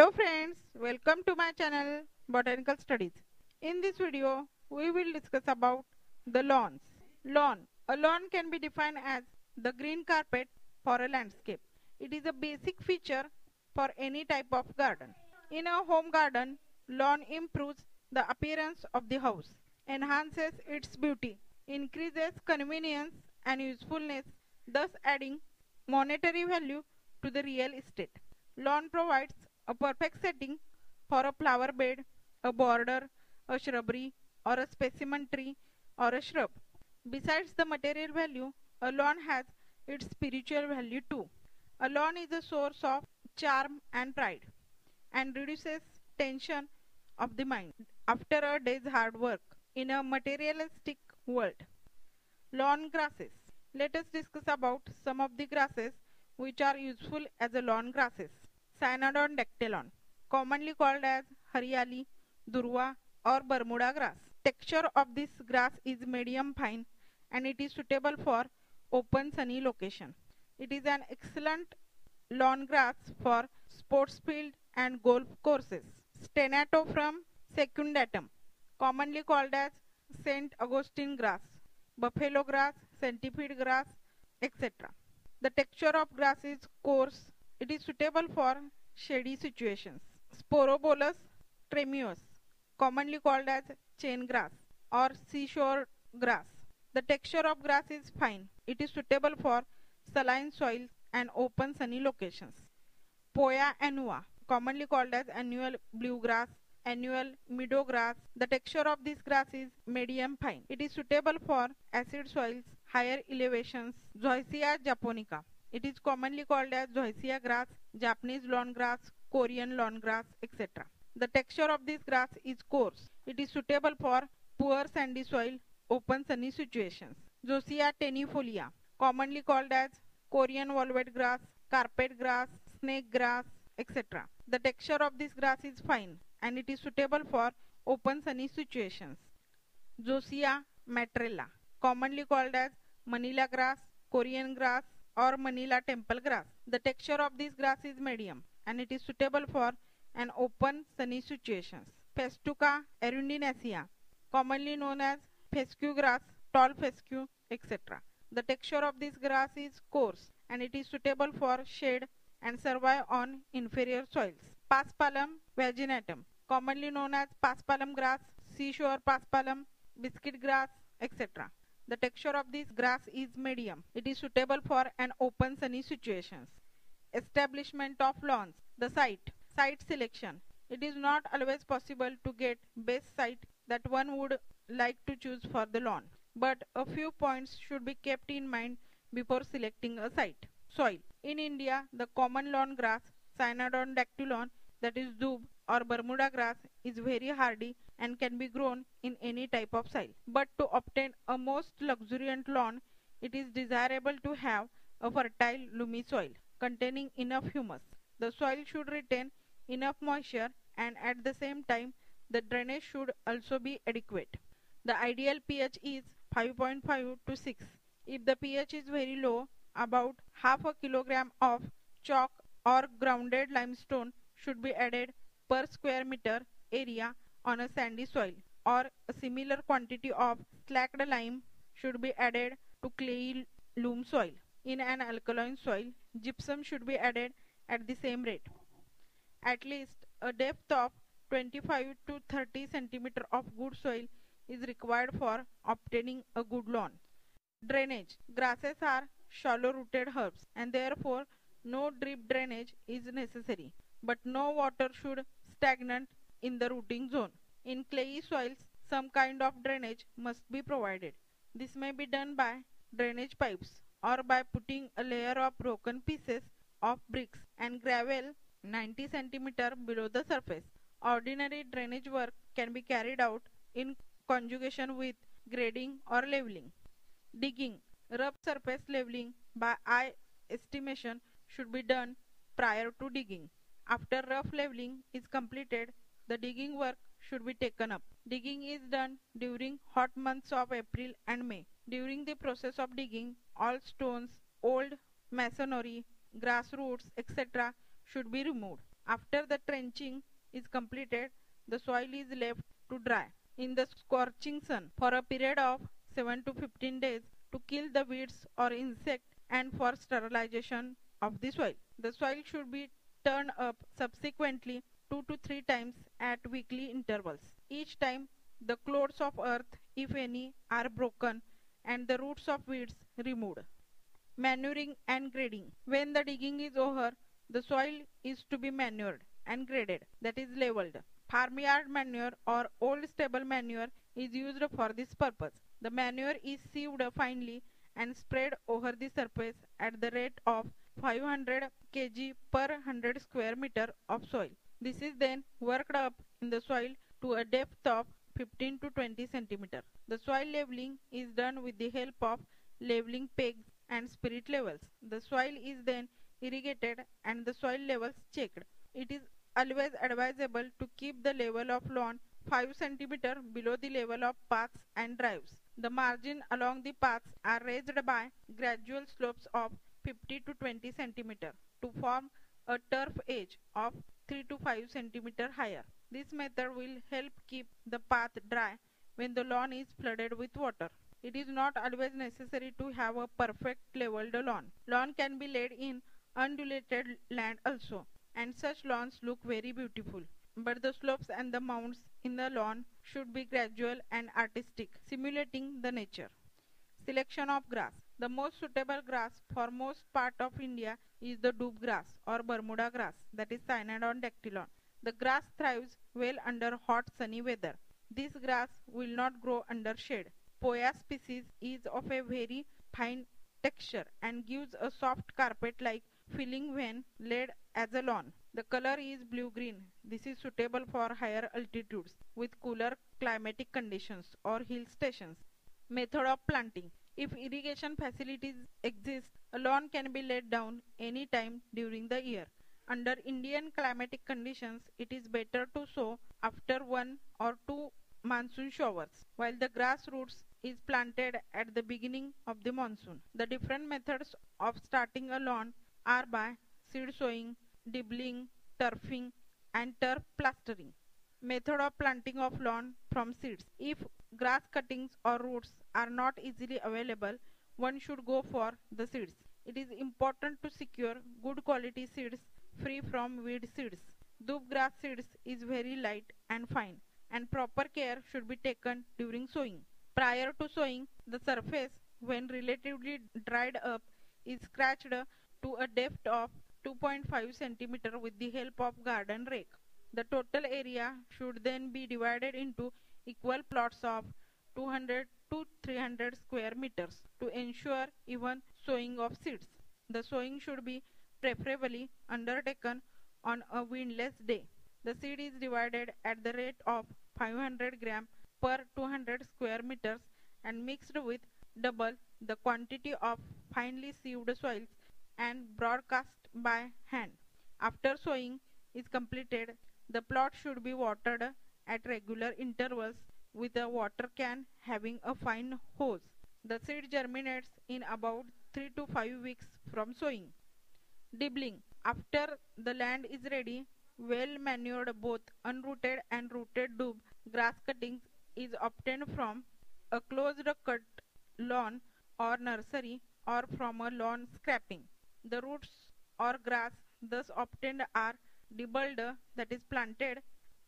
Hello friends, welcome to my channel Botanical Studies. In this video, we will discuss about the lawns. Lawn. A lawn can be defined as the green carpet for a landscape. It is a basic feature for any type of garden. In a home garden, lawn improves the appearance of the house, enhances its beauty, increases convenience and usefulness, thus adding monetary value to the real estate. Lawn provides a perfect setting for a flower bed, a border, a shrubbery or a specimen tree or a shrub. Besides the material value, a lawn has its spiritual value too. A lawn is a source of charm and pride and reduces tension of the mind after a day's hard work in a materialistic world. Lawn grasses. Let us discuss about some of the grasses which are useful as a lawn grasses. Cynodon dactylon, commonly called as Haryali, Durva or Bermuda grass. Texture of this grass is medium fine and it is suitable for open sunny location. It is an excellent lawn grass for sports field and golf courses. Stenotaphrum secundatum, commonly called as St. Augustine grass, buffalo grass, centipede grass, etc. The texture of grass is coarse. It is suitable for shady situations. Sporobolus tremulus, commonly called as chain grass or seashore grass. The texture of grass is fine. It is suitable for saline soils and open sunny locations. Poa annua, commonly called as annual bluegrass, annual meadow grass. The texture of this grass is medium fine. It is suitable for acid soils, higher elevations. Zoysia japonica. It is commonly called as Zoysia grass, Japanese lawn grass, Korean lawn grass, etc. The texture of this grass is coarse. It is suitable for poor sandy soil, open sunny situations. Zoysia tenuifolia, commonly called as Korean velvet grass, carpet grass, snake grass, etc. The texture of this grass is fine and it is suitable for open sunny situations. Zoysia matrella, commonly called as Manila grass, Korean grass or Manila temple grass. The texture of this grass is medium and it is suitable for an open sunny situations. Festuca arundinacea, commonly known as fescue grass, tall fescue, etc. The texture of this grass is coarse and it is suitable for shade and survive on inferior soils. Paspalum vaginatum, commonly known as paspalum grass, seashore paspalum, biscuit grass, etc. The texture of this grass is medium. It is suitable for an open sunny situations. Establishment of lawns. The site. Site selection. It is not always possible to get best site that one would like to choose for the lawn. But a few points should be kept in mind before selecting a site. Soil. In India, the common lawn grass, Cynodon dactylon, that is doob or Bermuda grass, is very hardy and can be grown in any type of soil. But to obtain a most luxuriant lawn, it is desirable to have a fertile loamy soil containing enough humus. The soil should retain enough moisture and at the same time the drainage should also be adequate. The ideal pH is 5.5 to 6. If the pH is very low, about half a kilogram of chalk or grounded limestone should be added per square meter area on a sandy soil or a similar quantity of slacked lime should be added to clay loam soil. In an alkaline soil, gypsum should be added at the same rate. At least a depth of 25 to 30 centimeter of good soil is required for obtaining a good lawn. Drainage. Grasses are shallow rooted herbs and therefore no drip drainage is necessary but no water should stagnant in the rooting zone. In clayey soils, some kind of drainage must be provided. This may be done by drainage pipes or by putting a layer of broken pieces of bricks and gravel 90 cm below the surface. Ordinary drainage work can be carried out in conjugation with grading or leveling. Digging. Rough surface leveling by eye estimation should be done prior to digging. After rough leveling is completed, the digging work should be taken up. Digging is done during hot months of April and May. During the process of digging, all stones, old masonry, grass roots, etc. should be removed. After the trenching is completed, the soil is left to dry in the scorching sun for a period of 7 to 15 days to kill the weeds or insect and for sterilization of the soil. The soil should be turned up subsequently 2 to 3 times at weekly intervals. Each time the clods of earth, if any, are broken and the roots of weeds removed. Manuring and grading. When the digging is over, the soil is to be manured and graded, that is leveled. Farmyard manure or old stable manure is used for this purpose. The manure is sieved finely and spread over the surface at the rate of 500 kg per 100 square meter of soil. This is then worked up in the soil to a depth of 15 to 20 centimeter. The soil leveling is done with the help of leveling pegs and spirit levels. The soil is then irrigated and the soil levels checked. It is always advisable to keep the level of lawn 5 cm below the level of paths and drives. The margin along the paths are raised by gradual slopes of 50 to 20 centimeter to form a turf edge of 3 to 5 centimeter higher. This method will help keep the path dry when the lawn is flooded with water. It is not always necessary to have a perfect leveled lawn. Lawn can be laid in undulated land also and such lawns look very beautiful. But the slopes and the mounds in the lawn should be gradual and artistic, simulating the nature. Selection of grass. The most suitable grass for most part of India is the doob grass or Bermuda grass that is Cynodon dactylon. The grass thrives well under hot sunny weather. This grass will not grow under shade. Poa species is of a very fine texture and gives a soft carpet-like feeling when laid as a lawn. The color is blue-green. This is suitable for higher altitudes with cooler climatic conditions or hill stations. Method of planting. If irrigation facilities exist, a lawn can be laid down any time during the year. Under Indian climatic conditions, it is better to sow after one or two monsoon showers, while the grass roots is planted at the beginning of the monsoon. The different methods of starting a lawn are by seed sowing, dibbling, turfing and turf plastering. Method of planting of lawn from seeds. If grass cuttings or roots are not easily available, one should go for the seeds. It is important to secure good quality seeds free from weed seeds. Doob grass seeds is very light and fine and proper care should be taken during sowing. Prior to sowing, the surface when relatively dried up is scratched to a depth of 2.5 cm with the help of garden rake. The total area should then be divided into equal plots of 200 to 300 square meters to ensure even sowing of seeds. The sowing should be preferably undertaken on a windless day. The seed is divided at the rate of 500 gram per 200 square meters and mixed with double the quantity of finely sieved soils and broadcast by hand. After sowing is completed, the plot should be watered at regular intervals with a water can having a fine hose. The seed germinates in about 3 to 5 weeks from sowing. Dibbling. After the land is ready, well manured both unrooted and rooted doob grass cuttings is obtained from a closed cut lawn or nursery or from a lawn scraping. The roots or grass thus obtained are dibbled that is planted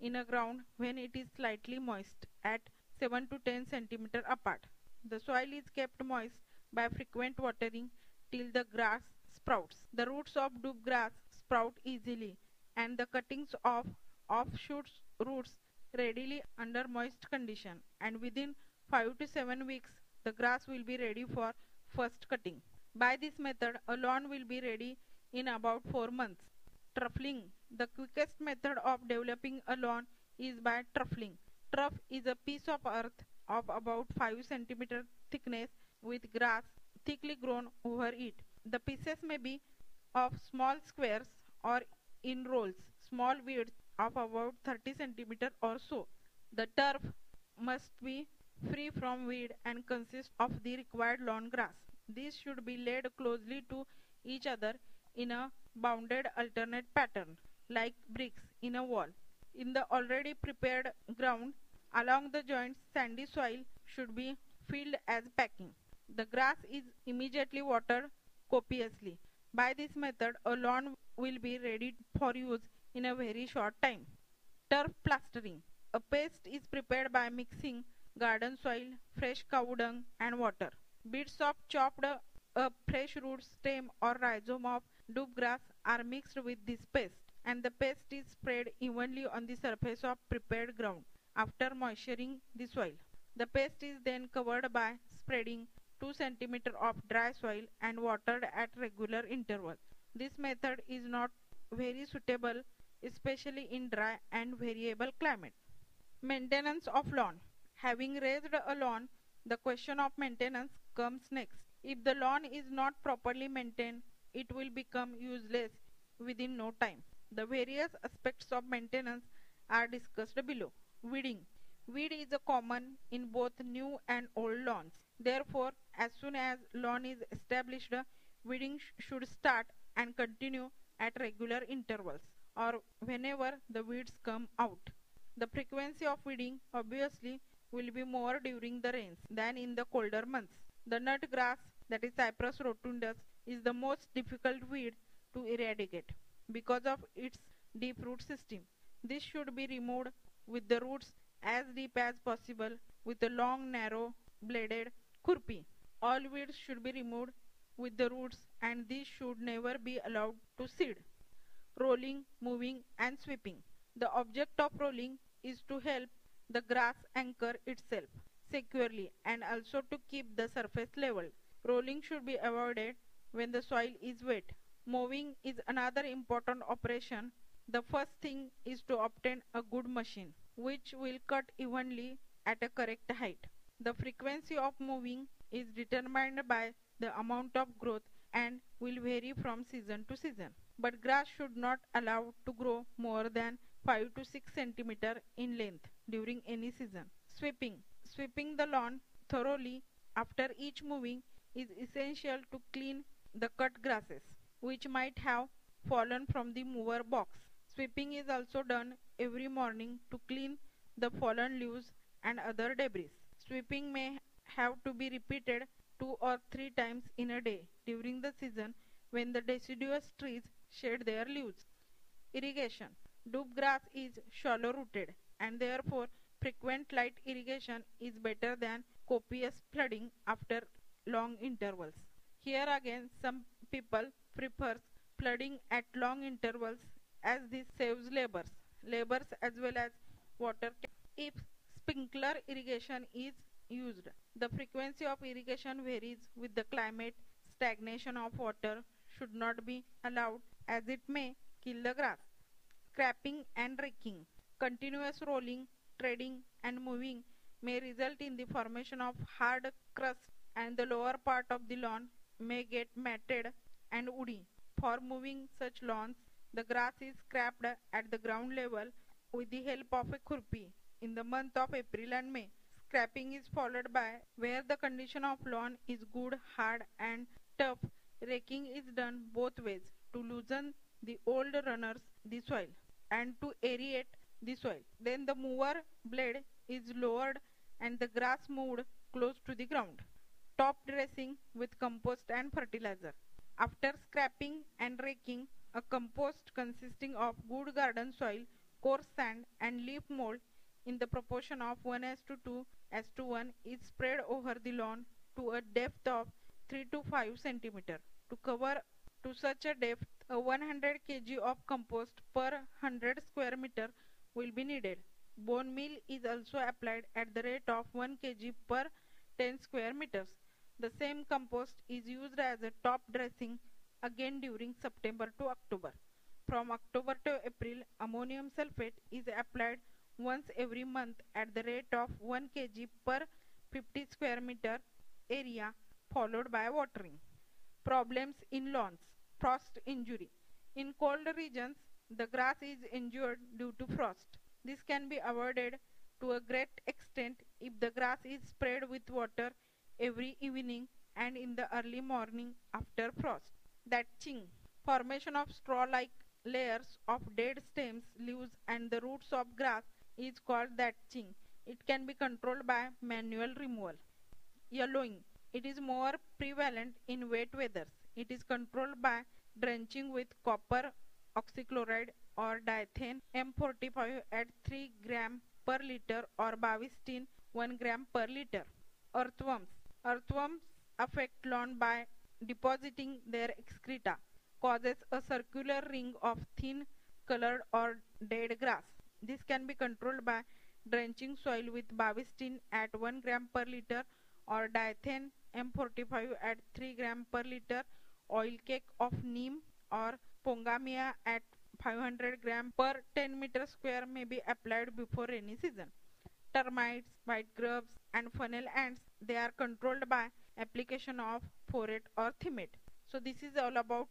in a ground when it is slightly moist at 7 to 10 cm apart. The soil is kept moist by frequent watering till the grass sprouts. The roots of doob grass sprout easily and the cuttings of offshoots roots readily under moist condition and within 5 to 7 weeks the grass will be ready for first cutting. By this method a lawn will be ready in about 4 months. Turfing. The quickest method of developing a lawn is by turfing. Turf is a piece of earth of about 5 cm thickness with grass thickly grown over it. The pieces may be of small squares or in rolls, small weeds of about 30 cm or so. The turf must be free from weed and consist of the required lawn grass. These should be laid closely to each other in a bounded alternate pattern. Like bricks in a wall. In the already prepared ground, along the joints, sandy soil should be filled as packing. The grass is immediately watered copiously. By this method, a lawn will be ready for use in a very short time. Turf plastering. A paste is prepared by mixing garden soil, fresh cow dung and water. Bits of chopped up fresh root stem or rhizome of doob grass are mixed with this paste and the paste is spread evenly on the surface of prepared ground after moisturizing the soil. The paste is then covered by spreading 2 cm of dry soil and watered at regular intervals. This method is not very suitable especially in dry and variable climate. Maintenance of lawn. Having raised a lawn, the question of maintenance comes next. If the lawn is not properly maintained, it will become useless within no time. The various aspects of maintenance are discussed below. Weeding. Weed is common in both new and old lawns. Therefore, as soon as lawn is established, weeding sh should start and continue at regular intervals or whenever the weeds come out. The frequency of weeding obviously will be more during the rains than in the colder months. The nut grass that is Cyperus rotundus is the most difficult weed to eradicate because of its deep root system. This should be removed with the roots as deep as possible with a long narrow bladed kurpi. All weeds should be removed with the roots and these should never be allowed to seed. Rolling, moving and sweeping. The object of rolling is to help the grass anchor itself securely and also to keep the surface level. Rolling should be avoided when the soil is wet. Mowing is another important operation. The first thing is to obtain a good machine which will cut evenly at a correct height. The frequency of moving is determined by the amount of growth and will vary from season to season. But grass should not allow to grow more than 5 to 6 cm in length during any season. Sweeping. Sweeping the lawn thoroughly after each moving is essential to clean the cut grasses which might have fallen from the mower box. Sweeping is also done every morning to clean the fallen leaves and other debris. Sweeping may have to be repeated two or three times in a day during the season when the deciduous trees shed their leaves. Irrigation. Doob grass is shallow rooted and therefore frequent light irrigation is better than copious flooding after long intervals. Here again some people prefers flooding at long intervals as this saves labors, labors as well as water. If sprinkler irrigation is used, the frequency of irrigation varies with the climate. Stagnation of water should not be allowed as it may kill the grass. Scraping and raking. Continuous rolling, treading and moving may result in the formation of hard crust and the lower part of the lawn may get matted and woody. For moving such lawns, the grass is scraped at the ground level with the help of a kurpi in the month of April and May. scraping is followed by where the condition of lawn is good, hard and tough. Raking is done both ways to loosen the old runners the soil and to aerate the soil. Then the mower blade is lowered and the grass moved close to the ground. Top dressing with compost and fertilizer. After scraping and raking, a compost consisting of good garden soil, coarse sand and leaf mold in the proportion of 1 as to 2 as to 1 is spread over the lawn to a depth of 3 to 5 centimeter. To cover to such a depth, a 100 kg of compost per 100 square meter will be needed. Bone meal is also applied at the rate of 1 kg per 10 square meters. The same compost is used as a top dressing again during September to October. From October to April, ammonium sulfate is applied once every month at the rate of 1 kg per 50 square meter area followed by watering. Problems in lawns. Frost injury. In cold regions, the grass is injured due to frost. This can be avoided to a great extent if the grass is spread with water every evening and in the early morning after frost. Thatching. Formation of straw-like layers of dead stems, leaves and the roots of grass is called thatching. It can be controlled by manual removal. Yellowing. It is more prevalent in wet weathers. It is controlled by drenching with copper oxychloride or Dithane M45 at 3 gram per liter or bavistin 1 gram per liter. Earthworms. Earthworms affect lawn by depositing their excreta, causes a circular ring of thin colored or dead grass. This can be controlled by drenching soil with bavistin at 1 gram per liter or Dithane M45 at 3 gram per liter, oil cake of neem or pongamia at 500 gram per 10 meter square may be applied before rainy season. Termites, white grubs and funnel ants, they are controlled by application of phorate or thimet. So this is all about